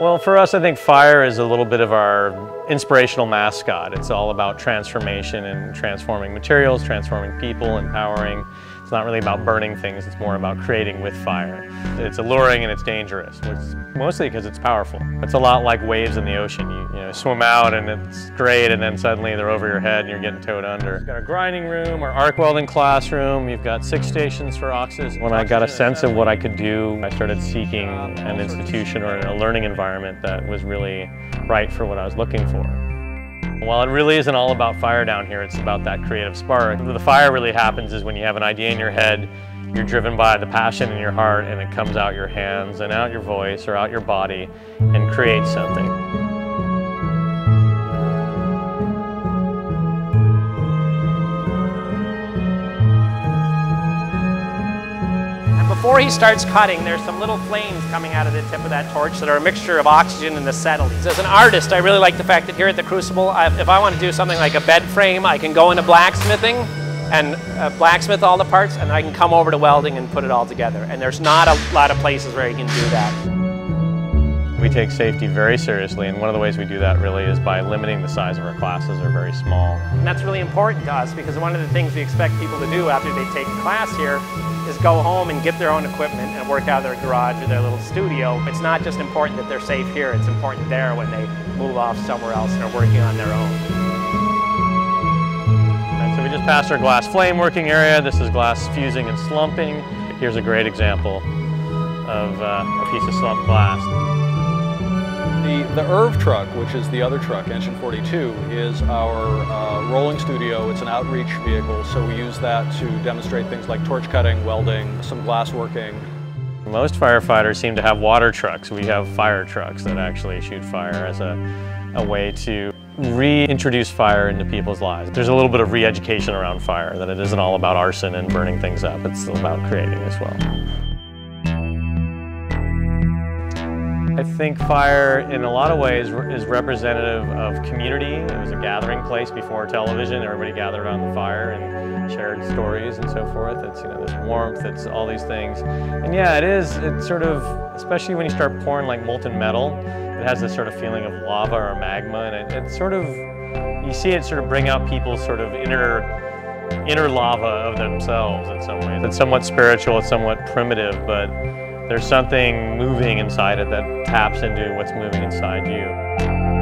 Well, for us, I think fire is a little bit of our inspirational mascot. It's all about transformation and transforming materials, transforming people, empowering. It's not really about burning things, it's more about creating with fire. It's alluring and it's dangerous, mostly because it's powerful. It's a lot like waves in the ocean. You, you know, swim out and it's great and then suddenly they're over your head and you're getting towed under. You've got a grinding room or arc welding classroom. You've got six stations for OXIS. When I got a sense of what I could do, I started seeking an institution or a learning environment that was really right for what I was looking for. While it really isn't all about fire down here, it's about that creative spark. The fire really happens is when you have an idea in your head, you're driven by the passion in your heart and it comes out your hands and out your voice or out your body and creates something. Before he starts cutting, there's some little flames coming out of the tip of that torch that are a mixture of oxygen and acetylene. As an artist, I really like the fact that here at the Crucible, I, if I want to do something like a bed frame, I can go into blacksmithing and uh, blacksmith all the parts, and I can come over to welding and put it all together. And there's not a lot of places where you can do that. We take safety very seriously, and one of the ways we do that really is by limiting the size of our classes are very small. And that's really important to us because one of the things we expect people to do after they take a class here is go home and get their own equipment and work out of their garage or their little studio. It's not just important that they're safe here, it's important there when they move off somewhere else and are working on their own. So we just passed our glass flame working area. This is glass fusing and slumping. Here's a great example of uh, a piece of slumped glass. The, ERV truck, which is the other truck, Engine 42, is our uh, rolling studio. It's an outreach vehicle, so we use that to demonstrate things like torch cutting, welding, some glass working. Most firefighters seem to have water trucks. We have fire trucks that actually shoot fire as a, a way to reintroduce fire into people's lives. There's a little bit of re-education around fire, that it isn't all about arson and burning things up, it's about creating as well. I think fire, in a lot of ways, is representative of community. It was a gathering place before television. Everybody gathered around the fire and shared stories and so forth. It's, you know, there's warmth, it's all these things. And yeah, it is, it's sort of, especially when you start pouring like molten metal, it has this sort of feeling of lava or magma, and it, sort of, you see it sort of bring out people's sort of inner inner lava of themselves in some ways. It's somewhat spiritual, it's somewhat primitive, but there's something moving inside it that taps into what's moving inside you.